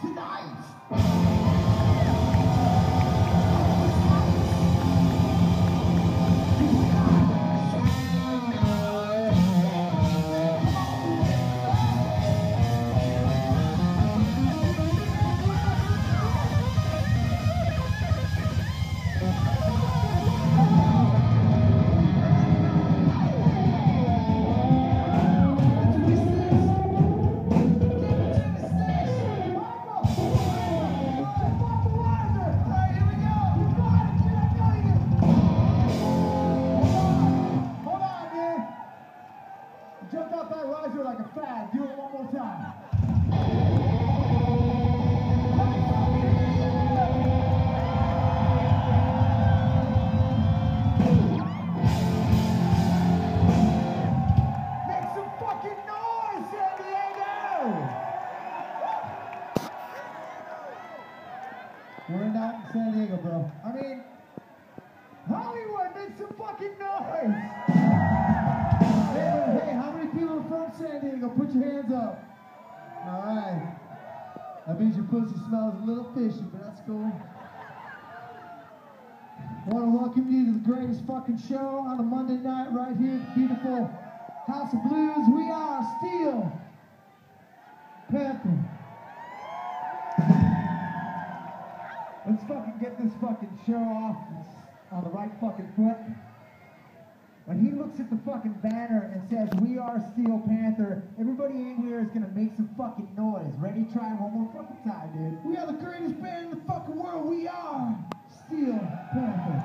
tonight. Means your pussy smells a little fishy, but that's cool. I want to welcome you to the greatest fucking show on a Monday night right here at the beautiful House of Blues. We are Steel Panther. Let's fucking get this fucking show off on the right fucking foot. When he looks at the fucking banner and says, We are Steel Panther, everybody in here is gonna make some fucking noise. Ready? Try one more fucking time, dude. We are the greatest band in the fucking world. We are Steel Panther.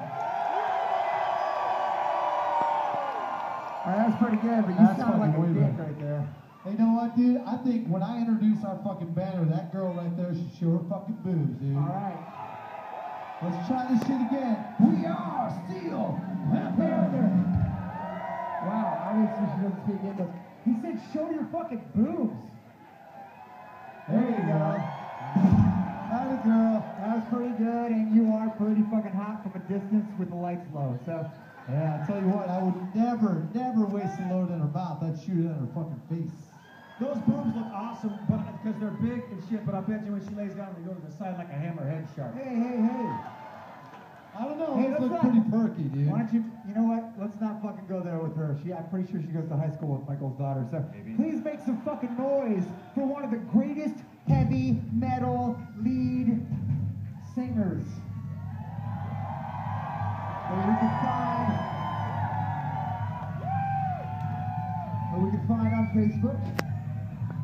Alright, that was pretty good, but you That's sound like a dick right there. Hey, you know what, dude? I think when I introduce our fucking banner, that girl right there should show her fucking boobs, dude. Alright. Let's try this shit again. We are Steel Panther. Wow, obviously she doesn't speak English. He said, show your fucking boobs. There you go. That girl. That was pretty good, and you are pretty fucking hot from a distance with the lights low. So, Yeah, I tell you what, I would never, never waste a load in her mouth. I'd shoot it in her fucking face. Those boobs look awesome, but uh, because they're big and shit. But I bet you when she lays down, they go to the side like a hammerhead shark. hey, hey, hey. I don't know. Hey, those let's look not- pretty perky, dude. Why don't you, you know what? Let's not fucking go there with her. She, I'm pretty sure she goes to high school with Michael's daughter. So please make some fucking noise for one of the greatest heavy metal lead singers that we can find. That we can find on Facebook.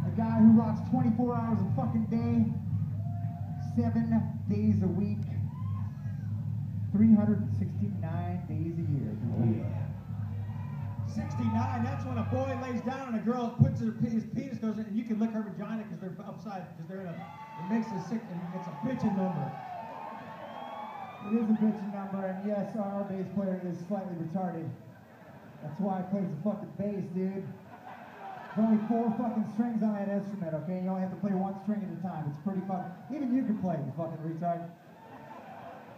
A guy who rocks 24 hours a fucking day, seven days a week. 369 days a year. 69, that's when a boy lays down and a girl puts her, his penis goes in, and you can lick her vagina because they're upside, because they're in a, it makes a sick, and it's a bitchin' number. It is a bitchin' number, and yes, our bass player is slightly retarded. That's why he plays the fucking bass, dude. There's only four fucking strings on that instrument, okay? You only have to play one string at a time. It's pretty fun. Even you can play, you fucking retard.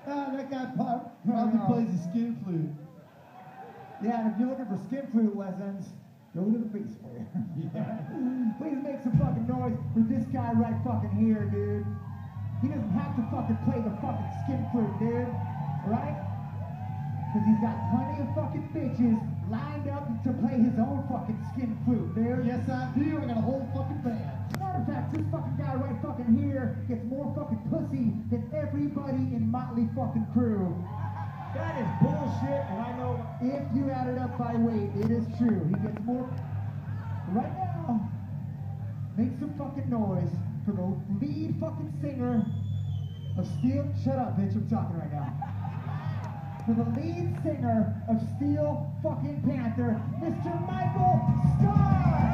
Ah, that guy probably plays the skin flute. Yeah, and if you're looking for skin flute lessons, go to the bass player. Yeah. Please make some fucking noise for this guy right fucking here, dude. He doesn't have to fucking play the fucking skin flute, dude. Right? Because he's got plenty of fucking bitches lined up to play his own fucking skin flute, dude. Yes, I do. I got a whole fucking band. Matter of fact, this fucking guy right fucking here gets more fucking pussy than everybody in Motley fucking Crue. That is bullshit, and I know. If you add it up by weight, it is true. He gets more. Right now, make some fucking noise for the lead fucking singer of Steel. Shut up, bitch. I'm talking right now. For the lead singer of Steel fucking Panther, Mr. Michael Starr.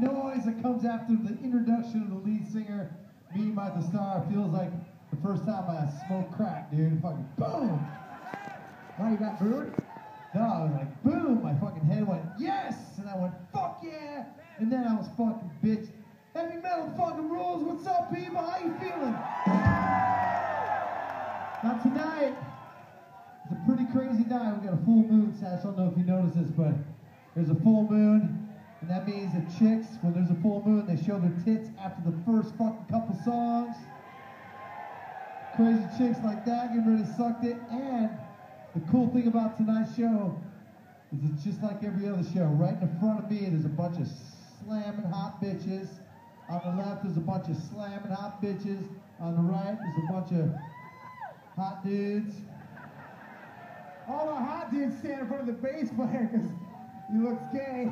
Noise that comes after the introduction of the lead singer, me, by the star, feels like the first time I smoked crack, dude. Fucking boom! Why you got booed? No, I was like, boom! My fucking head went, yes! And I went, fuck yeah! And then I was fucking bitch. Heavy metal fucking rules. What's up, people? How you feeling? Now tonight, it's a pretty crazy night. We got a full moon, Sash. I don't know if you noticed this, but there's a full moon. And that means that chicks, when there's a full moon, they show their tits after the first fucking couple songs. Crazy chicks like that getting ready to suck it. And the cool thing about tonight's show is it's just like every other show. Right in front of me, there's a bunch of slamming hot bitches. On the left, there's a bunch of slamming hot bitches. On the right, there's a bunch of hot dudes. All the hot dudes stand in front of the bass player because he looks gay.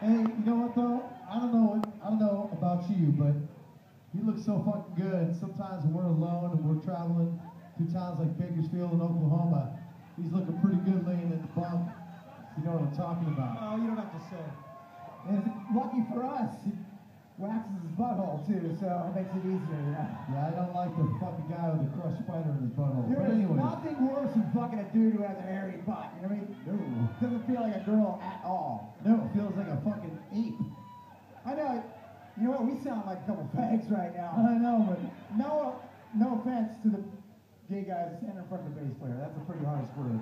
Hey, you know what though? I don't know. What, I don't know about you, but he looks so fucking good. Sometimes when we're alone and we're traveling through towns like Bakersfield and Oklahoma, he's looking pretty good laying in the bunk. You know what I'm talking about? Oh, you don't have to say. And lucky for us, waxes his butthole too, so it makes it easier, you know. Yeah, I don't like the fucking guy with the crushed spider in his butthole. There But anyway, nothing worse than fucking a dude who has a hairy butt. You know what I mean? no, Doesn't feel like a girl at all. no, it feels like a fucking ape. I know. You know what? We sound like a couple fags right now. I know, but No, no offense to the gay guys standing in front of the bass player. That's a pretty harsh word.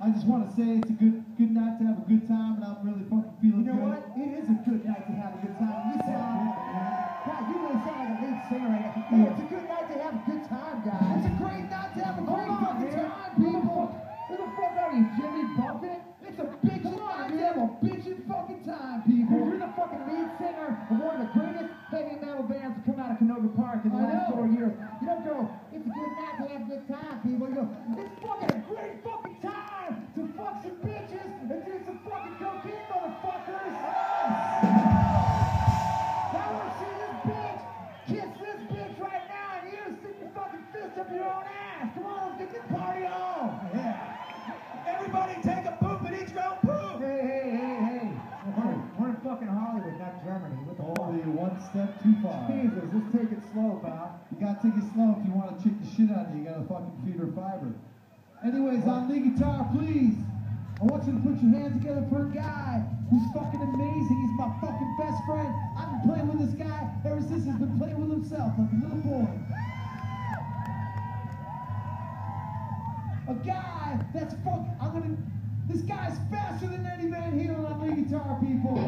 I just want to say it's a good good night to have a good time, and I'm really fucking feeling good. You know good. what? It is a good night to have a good time. You sound, God, you really sound like a lead singer right now. Hey, it's a good night to have a good time, guys. It's a great night to have a great on, fucking man. time, people. Who the fuck are you, Jimmy Buffett? It's a bitchin' night to have a bitchin' fucking time, people. you're the fucking lead singer of one of the greatest heavy metal bands to come out of Canoga Park in the I last know. four years. You don't go, On lead guitar, please. I want you to put your hands together for a guy who's fucking amazing. He's my fucking best friend. I've been playing with this guy ever since he's been playing with himself like a little boy. A guy that's fuck. I'm gonna. This guy's faster than Eddie Van Halen on lead guitar, people.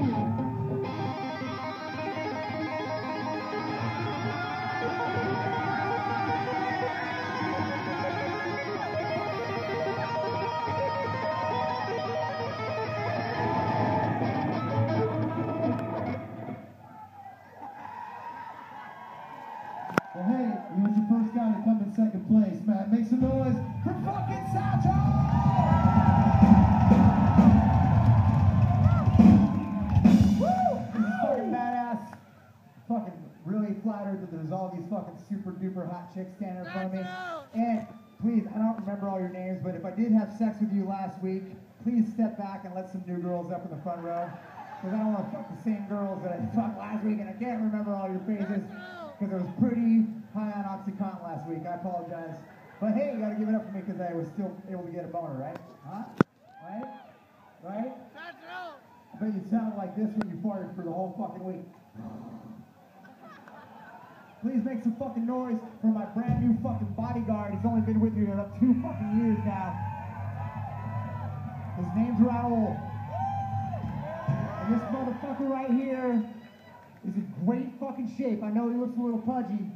That there's all these fucking super duper hot chicks standing in front of me. And please, I don't remember all your names, but if I did have sex with you last week, please step back and let some new girls up in the front row. Because I don't want to fuck the same girls that I fucked last week, and I can't remember all your faces. Because I was pretty high on Oxycontin last week. I apologize. But hey, you gotta give it up for me because I was still able to get a boner, right? Huh? Right? Right? That's I bet you sounded like this when you farted for the whole fucking week. Please make some fucking noise for my brand new fucking bodyguard. He's only been with me about two fucking years now. His name's Raul. And this motherfucker right here is in great fucking shape. I know he looks a little pudgy.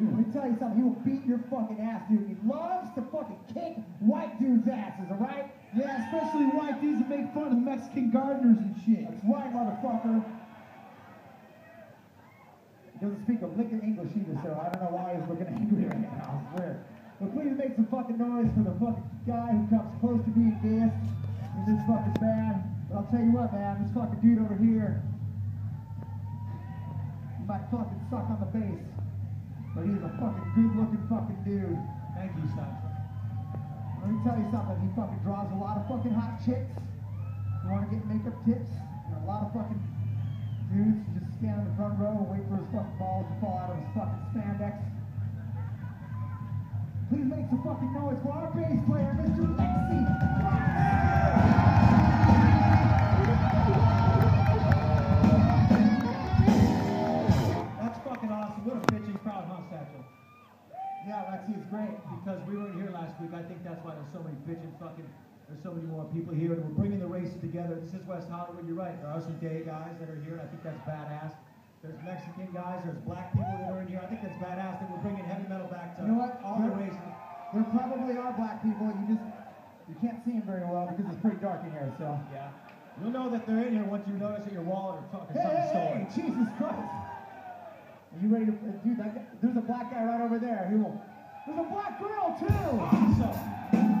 Let me tell you something, he will beat your fucking ass, dude. He loves to fucking kick white dudes' asses, alright? Yeah, especially white dudes that make fun of Mexican gardeners and shit. That's right, motherfucker. He doesn't speak a lick of English either, so I don't know why he's looking angry right now. I swear. But please make some fucking noise for the fucking guy who comes close to being gayest in this fucking band. But I'll tell you what, man, this fucking dude over here, he might fucking suck on the bass, but he's a fucking good-looking fucking dude. Thank you, Satchel. Let me tell you something. He fucking draws a lot of fucking hot chicks. You want to get makeup tips? And a lot of fucking dudes just stand in the front row and wait for his fucking balls to fall out of his fucking spandex. Please make some fucking noise for our bass player, Mr. Lexxi. That's fucking awesome. What a bitching crowd, huh, Satchel? Yeah, Lexxi is great. Because we weren't here last week. I think that's why there's so many bitching fucking. There's so many more people here, and we're bringing the races together. This is West Hollywood. You're right. There are some gay guys that are here, and I think that's badass. There's Mexican guys. There's black people that are in here. I think that's badass that we're bringing heavy metal back to You know what? all the races. There probably are black people. You just you can't see them very well because it's pretty dark in here. So. Yeah. You'll know that they're in here once you notice that your wallet or fucking Hey, something stolen. hey, Jesus Christ. Are you ready to, uh, dude, that guy, there's a black guy right over there. He will, there's a black girl too. Awesome.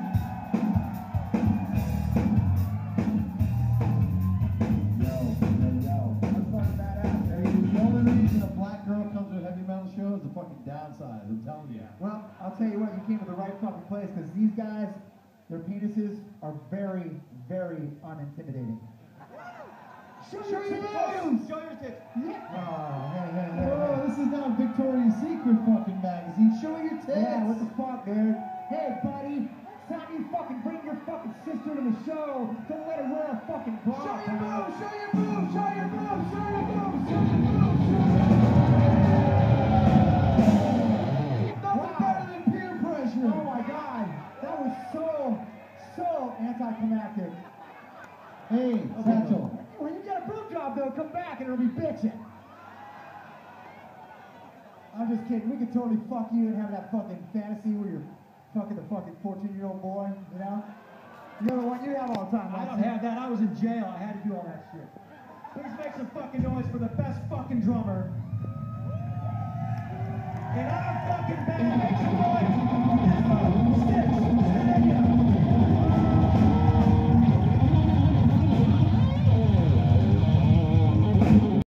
Fucking downside. I'm telling you. Well, I'll tell you what, you came to the right fucking place because these guys, their penises are very, very unintimidating. Show, Show your tits. boobs! Show your tits. Yeah. Oh, hey, hey, hey, Whoa, this is not Victoria's Secret fucking magazine. Show your tits. Yeah, what the fuck, dude? Hey, buddy, time you fucking bring your fucking sister to the show, don't let her wear a fucking bra. Show your boobs, show your boobs, show your boobs, show totally fuck you and have that fucking fantasy where you're fucking the fucking 14 year old boy, you know? You know the one you have all the time. I don't have that. I was in jail. I had to do all that shit. Please make some fucking noise for the best fucking drummer. And I'm fucking bad. Make some noise. This fucking.